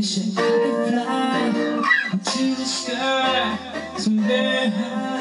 wish I could fly to the sky someday.